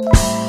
you